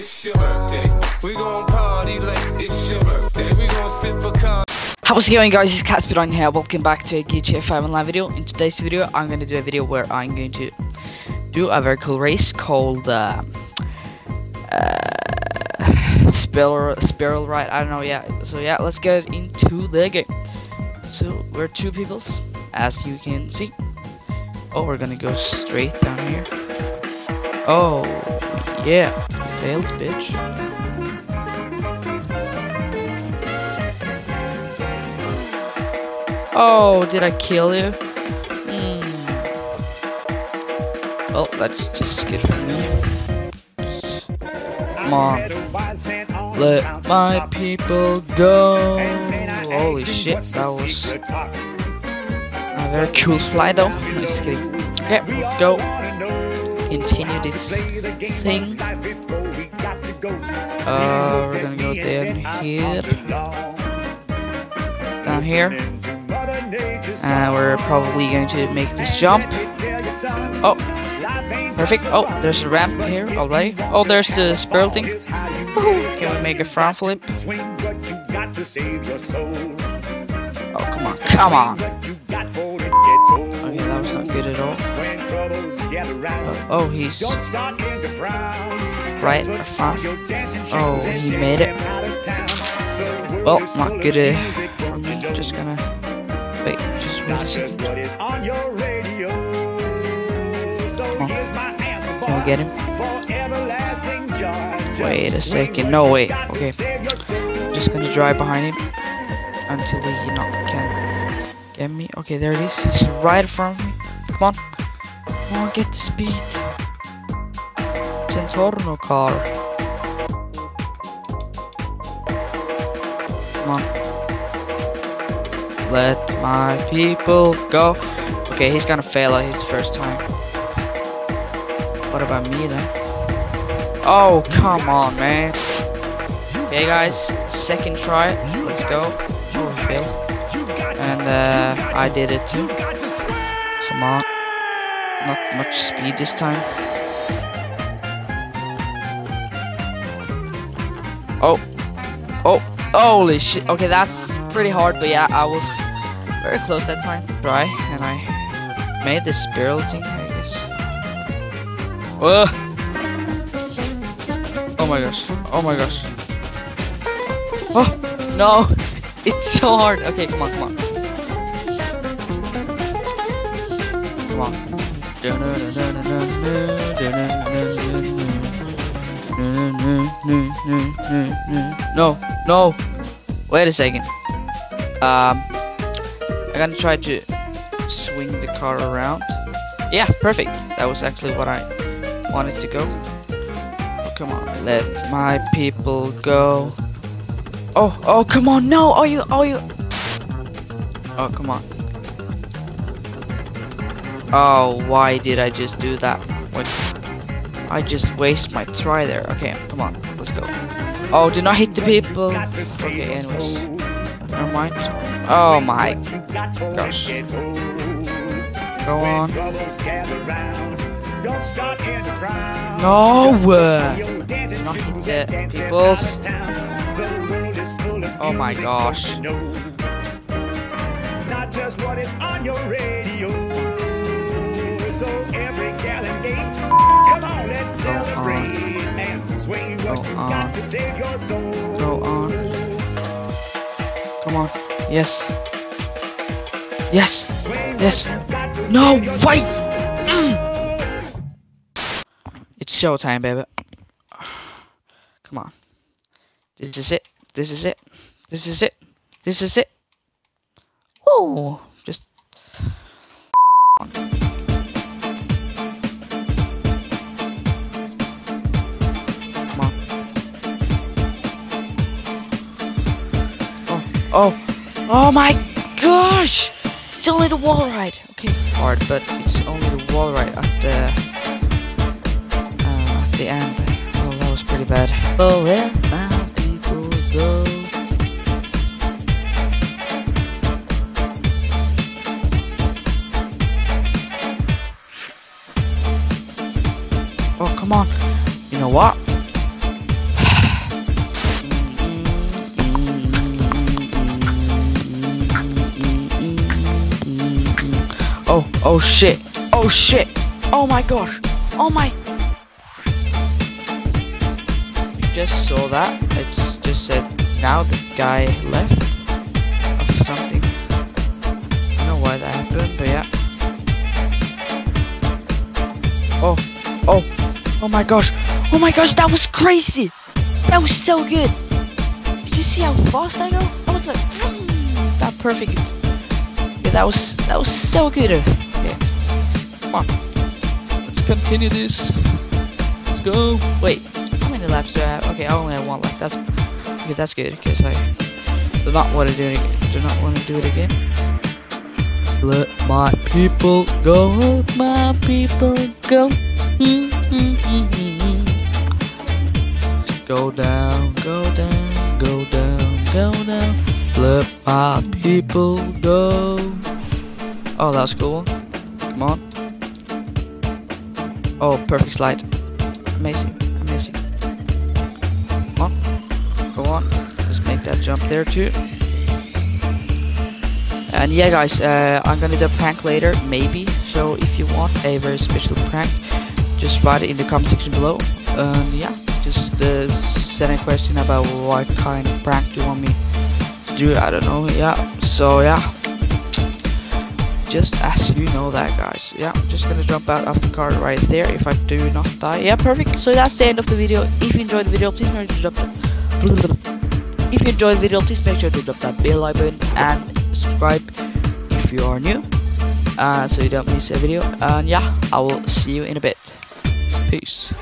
it's your birthday. We gon' party like it's your birthday. We gon' sip a cup. How's it going guys, it's Casper here, welcome back to a GTA 5 online video. In today's video, I'm going to do a video where I'm going to do a very cool race called uh, uh, Spiral, Spiral Ride, I don't know, yeah. So yeah, let's get into the game. So, we're two peoples, as you can see. Oh, we're gonna go straight down here. Oh, yeah, failed, bitch. Oh, did I kill you? Hmm. Well, that's just good for me. Come on. Let my people go. Holy shit, that was a very cool slide though. No, just kidding. Okay, let's go. Continue this thing. Uh, we're gonna go down here. Down here. And we're probably going to make this jump. Oh, perfect. Oh, there's a ramp here already. Oh, there's the spiral thing. Can we make a front flip? Oh, come on, come on. Okay, that was not good at all. Oh, oh he's right or front. Oh, he made it. Well, not good. Uh, I'm just gonna wait. Just wait a second. Come on. Can we get him? Wait a second. No, wait. Okay. Just gonna drive behind him until he know, can get me. Okay, there it is. He's right in front of me. Come on. Get the speed. Zentorno car. Come on. Let my people go. Okay, he's gonna fail at his first time. What about me then? Oh, come on, man. Okay, guys, second try. Let's go. Oh, failed. And uh, I did it too. Come on. Not much speed this time. Oh. Oh. Holy shit. Okay, that's pretty hard, but yeah, I was very close that time. Try, and I made this spiral thing, I guess. Whoa. Oh my gosh. Oh my gosh. Oh, no. It's so hard. Okay, come on, come on. Come on. No, no. Wait a second. Um, I'm gonna try to swing the car around. Yeah, perfect. That was actually what I wanted to go. Oh, come on, let my people go. Oh, oh, come on, no, oh you, oh you. Oh, come on. Oh, why did I just do that? I just waste my try there. Okay, come on, let's go. Oh, do not hit the people. Okay, anyways. Never mind. Oh my gosh. Go on. No! Not hit the peoples. Oh my gosh. Not just what is on your radio. So every gallon gate, come on, let's uh, celebrate and swing what Go you on. got to save your soul. Go on. Uh, come on. Yes. Yes. Yes. what you got to No, wait. soul. Mm. It's showtime, baby. Come on. This is it. This is it. This is it. This is it. Oh, Oh, oh, my gosh! It's only the wall ride. Okay, hard, but it's only the wall ride at the uh, at the end. Oh, that was pretty bad. Oh, let my people go. Oh, come on. You know what? Oh oh shit. Oh shit. Oh my gosh. Oh my. You just saw that. It's just said now the guy left or something. I don't know why that happened, but yeah. Oh. Oh. Oh my gosh. Oh my gosh, that was crazy. That was so good. Did you see how fast I go? I was like, hmm, that perfect. That was that was so good. Okay. Come on. Let's continue this. Let's go. Wait, how many laps do I have? Okay, I only have one lap. That's okay. That's good because I do not want to do it. Again. Do not want to do it again. Let my people go. Let my people go. Mm, mm, mm, go down, go down, go down, go down. Let my people go. Oh, that's cool. Come on. Oh, perfect slide. Amazing, amazing. Come on, go on. Let's make that jump there too. And yeah, guys, uh, I'm gonna do a prank later, maybe. So if you want a very special prank, just write it in the comment section below. Um, yeah, just uh, send a question about what kind of prank you want me do. I don't know. Yeah. So yeah, just as you know that, guys. Yeah, I'm just gonna jump out of the car right there if I do not die. Yeah, perfect. So that's the end of the video. If you enjoyed the video, please make sure to drop that. If you enjoyed the video, please make sure to drop that bell icon and subscribe if you are new, uh, so you don't miss a video. And yeah, I will see you in a bit. Peace.